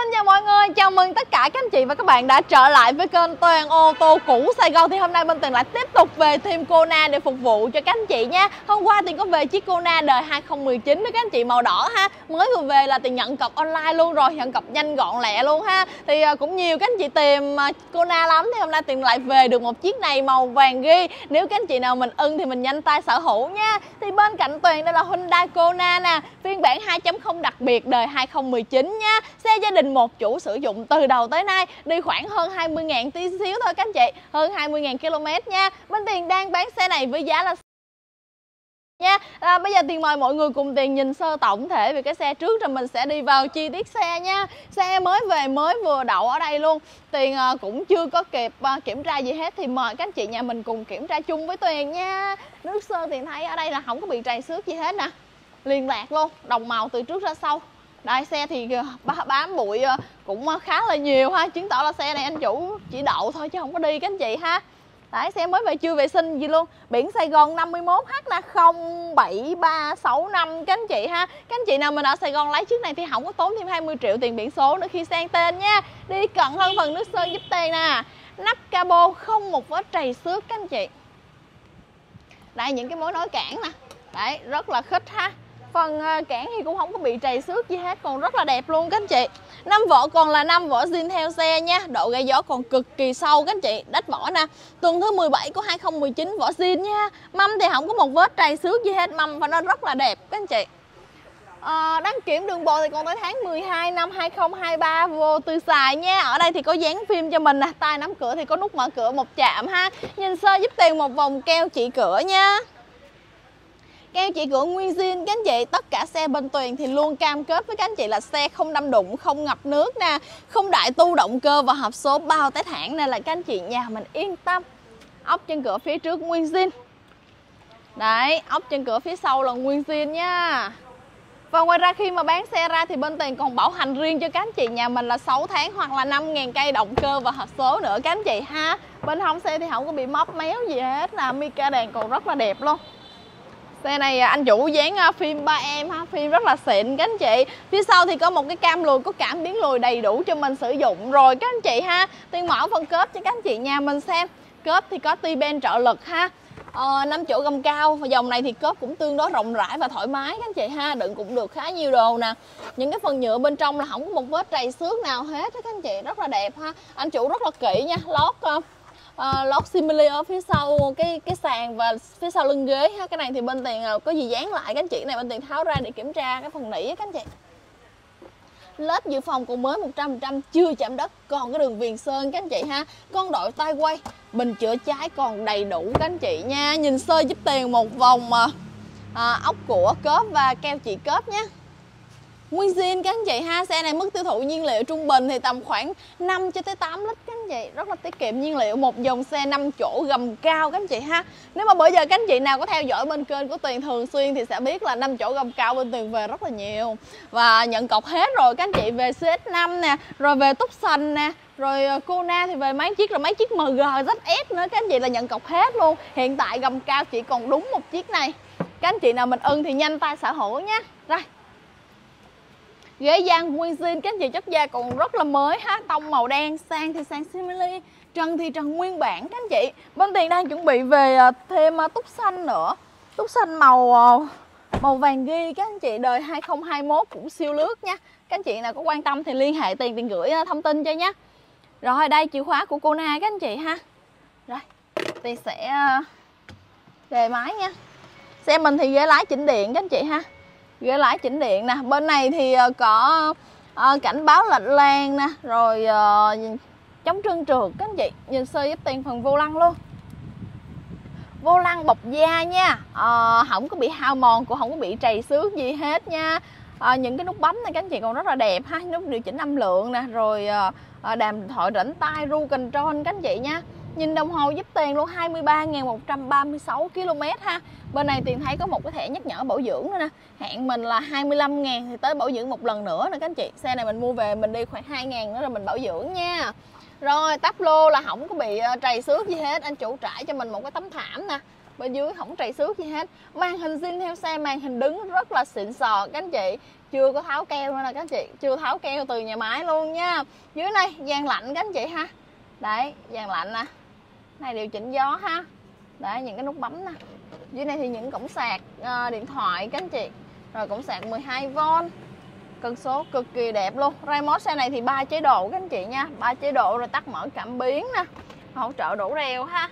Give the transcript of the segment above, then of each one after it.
Xin chào mọi người, chào mừng tất cả các anh chị và các bạn đã trở lại với kênh Toàn ô tô cũ Sài Gòn. Thì hôm nay Minh Tuyền lại tiếp tục về thêm Kona để phục vụ cho các anh chị nha. Hôm qua Tuyền có về chiếc Kona đời 2019 đó các anh chị màu đỏ ha. Mới vừa về là Tuyền nhận cọc online luôn rồi, nhận cọc nhanh gọn lẹ luôn ha. Thì à, cũng nhiều các anh chị tìm à, Kona lắm. Thì hôm nay Tuyền lại về được một chiếc này màu vàng ghi. Nếu các anh chị nào mình ưng thì mình nhanh tay sở hữu nha. Thì bên cạnh Tuyền đây là Hyundai Kona nè Phiên bản 2.0 đặc biệt đời 2019 nha. Xe gia đình một chủ sử dụng từ đầu tới nay đi khoảng hơn 20.000 tí xíu thôi các anh chị hơn 20.000 km nha. Bên tiền đang bán xe này với giá là nha. À, bây giờ tiền mời mọi người cùng tiền nhìn sơ tổng thể về cái xe trước rồi mình sẽ đi vào chi tiết xe nha. Xe mới về mới vừa đậu ở đây luôn. Tiền à, cũng chưa có kịp à, kiểm tra gì hết thì mời các anh chị nhà mình cùng kiểm tra chung với tiền nha. Nước sơn tiền thấy ở đây là không có bị trầy xước gì hết nè. Liên lạc luôn đồng màu từ trước ra sau đây xe thì ờ, bám bụi ờ, cũng ờ, khá là nhiều ha. Chứng tỏ là xe này anh chủ chỉ đậu thôi chứ không có đi các anh chị ha. Đấy, xe mới về chưa vệ sinh gì luôn. Biển Sài Gòn 51 h là 07365 các anh chị ha. Các anh chị nào mình ở Sài Gòn lấy chiếc này thì không có tốn thêm 20 triệu tiền biển số nữa khi sang tên nha. Đi cận hơn phần nước sơn giúp tiền nè. Nắp cabo không một vết trầy xước các anh chị. Đây những cái mối nối cản nè. Đấy rất là khích ha phần ờ, cản thì cũng không có bị trầy xước gì hết còn rất là đẹp luôn các anh chị. Năm vỏ còn là năm vỏ zin theo xe nha độ gây gió còn cực kỳ sâu các anh chị. Đất vỏ nè tuần thứ 17 của 2019 vỏ zin nha. Mâm thì không có một vết trầy xước gì hết mâm và nó rất là đẹp các anh chị. À, đăng kiểm đường bộ thì còn tới tháng 12 năm 2023 vô tư xài nha. Ở đây thì có dán phim cho mình nè Tay nắm cửa thì có nút mở cửa một chạm ha. Nhìn sơ giúp tiền một vòng keo chỉ cửa nha. Keo chị cửa nguyên zin các anh chị. Tất cả xe bên Tuyền thì luôn cam kết với các anh chị là xe không đâm đụng, không ngập nước nè Không đại tu động cơ và hộp số bao test hãng Nên là các anh chị nhà mình yên tâm. Ốc trên cửa phía trước nguyên zin. Đấy, ốc trên cửa phía sau là nguyên zin nha. Và ngoài ra khi mà bán xe ra thì bên tiền còn bảo hành riêng cho các anh chị nhà mình là 6 tháng hoặc là 5.000 cây động cơ và hộp số nữa các anh chị ha. Bên hông xe thì không có bị móc méo gì hết là mica đèn còn rất là đẹp luôn. Xe này à, anh chủ dán à, phim ba em ha, phim rất là xịn các anh chị. Phía sau thì có một cái cam lùi có cảm biến lùi đầy đủ cho mình sử dụng rồi các anh chị ha. Tiên mở phần cớp cho các anh chị nhà mình xem. Cớp thì có ti ben trợ lực ha. Ờ, 5 chỗ gầm cao và dòng này thì cốp cũng tương đối rộng rãi và thoải mái các anh chị ha đựng cũng được khá nhiều đồ nè những cái phần nhựa bên trong là không có một vết trầy xước nào hết các anh chị rất là đẹp ha anh chủ rất là kỹ nha lót ờ, Ờ, uh, lót simili ở phía sau cái cái sàn và phía sau lưng ghế ha. Cái này thì bên tiền ờ, có gì dán lại các anh chị. Này bên tiền tháo ra để kiểm tra cái phần nỉ các anh chị. Lớp dự phòng còn mới 100% chưa chạm đất còn cái đường viền sơn các anh chị ha. Con đội tay quay bình chữa cháy còn đầy đủ các anh chị nha. Nhìn sơ giúp tiền một vòng mà à, ốc của cớp và keo chỉ cớp nhé Nguyên zin các anh chị ha, xe này mức tiêu thụ nhiên liệu trung bình thì tầm khoảng 5 cho tới 8 lít các anh chị, rất là tiết kiệm nhiên liệu, một dòng xe 5 chỗ gầm cao các anh chị ha. Nếu mà bây giờ các anh chị nào có theo dõi bên kênh của Tuyền thường xuyên thì sẽ biết là 5 chỗ gầm cao bên Tuyền về rất là nhiều. Và nhận cọc hết rồi các anh chị về CS5 nè, rồi về Tucson nè, rồi ờ, Kona thì về mấy chiếc là mấy chiếc MG ZS nữa các anh chị là nhận cọc hết luôn. Hiện tại gầm cao chỉ còn đúng một chiếc này. Các anh chị nào mình ưng thì nhanh tay sở hữu nhé. Rồi ghế da nguyên zin các anh chị chất da còn rất là mới ha. Tông màu đen, sang thì sang simili trần thì trần nguyên bản, các anh chị. Bên tiền đang chuẩn bị về à, thêm à, túc xanh nữa. Túc xanh màu à, màu vàng ghi, các anh chị. Đời 2021 cũng siêu lướt nha. Các anh chị nào có quan tâm thì liên hệ tiền tiền gửi thông tin cho nhé rồi, đây, chìa khóa của cô Na, các anh chị ha. Rồi, tiền sẽ đề máy nha. Xe mình thì ghế lái chỉnh điện, các anh chị ha ghế lái chỉnh điện nè. Bên này thì ờ, có ờ, cảnh báo lệch lan nè rồi ờ, chống trơn trượt. Các anh chị nhìn sơ giúp tiền phần vô lăng luôn. Vô lăng bọc da nha. À, không có bị hao mòn cũng không có bị trầy xước gì hết nha. À, những cái nút bấm này các anh chị còn rất là đẹp ha. Nút điều chỉnh âm lượng nè rồi à, đàm thoại rảnh tay ru control các anh chị nha. Nhìn đồng hồ giúp tiền luôn 23.136 km ha. Bên này tiền thấy có một cái thẻ nhắc nhở bảo dưỡng nữa nè. Hẹn mình là 25.000 thì tới bảo dưỡng một lần nữa nè các anh chị. Xe này mình mua về mình đi khoảng 2.000 nữa rồi mình bảo dưỡng nha. Rồi, tắp lô là không có bị ờ, trầy xước gì hết. Anh chủ trải cho mình một cái tấm thảm nè. Bên dưới không trầy xước gì hết. Màn hình zin theo xe, màn hình đứng rất là xịn sò các anh chị. Chưa có tháo keo nữa nè các anh chị. Chưa tháo keo từ nhà máy luôn nha. Dưới này gian lạnh các anh chị ha đấy dàn lạnh nè. Này điều chỉnh gió ha. Đấy những cái nút bấm nè. Dưới này thì những cổng sạc uh, điện thoại các anh chị. Rồi cổng sạc 12V cân số cực kỳ đẹp luôn. Remote xe này thì ba chế độ các anh chị nha. Ba chế độ rồi tắt mở cảm biến nè. Hỗ trợ đổ rèo ha.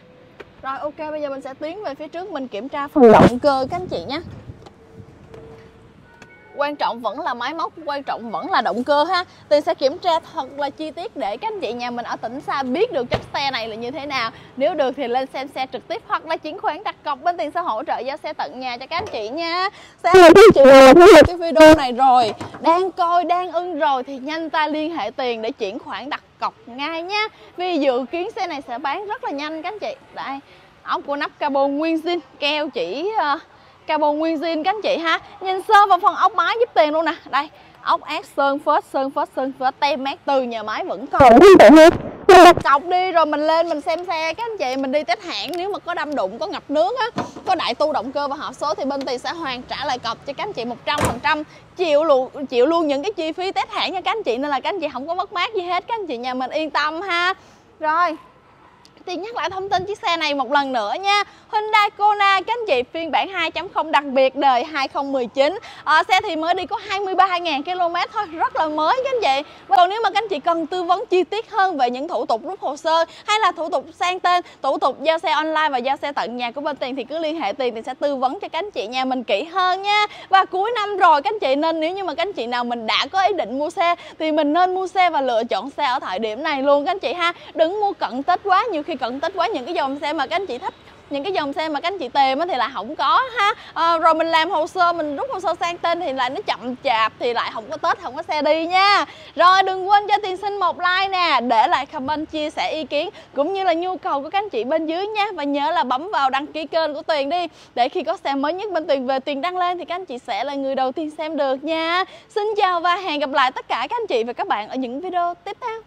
Rồi ok bây giờ mình sẽ tiến về phía trước mình kiểm tra phần động cơ các anh chị nhé quan trọng vẫn là máy móc quan trọng vẫn là động cơ ha. Tuyền sẽ kiểm tra thật là chi tiết để các anh chị nhà mình ở tỉnh xa biết được chất xe này là như thế nào. Nếu được thì lên xem xe trực tiếp hoặc là chuyển khoản đặt cọc bên Tiền sẽ hỗ trợ giao xe tận nhà cho các anh chị nha. Sẽ là các chị nào thấy được cái video này rồi. Đang coi đang ưng rồi thì nhanh tay liên hệ Tiền để chuyển khoản đặt cọc ngay nha. Vì dự kiến xe này sẽ bán rất là nhanh các anh chị. Đây ốc của nắp carbon nguyên zin keo chỉ uh, carbon nguyên zin các anh chị ha. Nhìn sơ vào phần ốc máy giúp tiền luôn nè. Đây ốc ác sơn phết sơn phết sơn phết tem mát từ nhà máy vẫn còn. Cọc đi rồi mình lên mình xem xe. Các anh chị mình đi test hãng nếu mà có đâm đụng có ngập nước á có đại tu động cơ và hộp số thì bên tiền sẽ hoàn trả lại cọc cho các anh chị 100% chịu luôn chịu luôn những cái chi phí test hãng cho các anh chị nên là các anh chị không có mất mát gì hết. Các anh chị nhà mình yên tâm ha. Rồi Tiên nhắc lại thông tin chiếc xe này một lần nữa nha. Hyundai Kona các anh chị phiên bản 2.0 đặc biệt đời 2019 à, ờ, Xe thì mới đi có 23.000 km thôi Rất là mới các anh chị. Còn nếu mà các anh chị cần tư vấn chi tiết hơn về những thủ tục rút hồ sơ Hay là thủ tục sang tên, thủ tục giao xe online và giao xe tận nhà của bên Tiền Thì cứ liên hệ Tiền thì sẽ tư vấn cho các anh chị nhà mình kỹ hơn nha. Và cuối năm rồi các anh chị nên nếu như mà các anh chị nào mình đã có ý định mua xe Thì mình nên mua xe và lựa chọn xe ở thời điểm này luôn các anh chị ha. Đừng mua cận Tết quá nhiều khi cận tích quá những cái dòng xe mà các anh chị thích những cái dòng xe mà các anh chị tìm thì là không có ha. À, rồi mình làm hồ sơ mình rút hồ sơ sang tên thì lại nó chậm chạp thì lại không có tết không có xe đi nha. Rồi đừng quên cho tiền xin một like nè để lại comment chia sẻ ý kiến cũng như là nhu cầu của các anh chị bên dưới nha. Và nhớ là bấm vào đăng ký kênh của tuyền đi để khi có xe mới nhất bên tuyền về tuyền đăng lên thì các anh chị sẽ là người đầu tiên xem được nha. Xin chào và hẹn gặp lại tất cả các anh chị và các bạn ở những video tiếp theo.